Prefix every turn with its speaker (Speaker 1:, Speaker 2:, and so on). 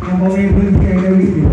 Speaker 1: 한 번에 분석해 드리세요.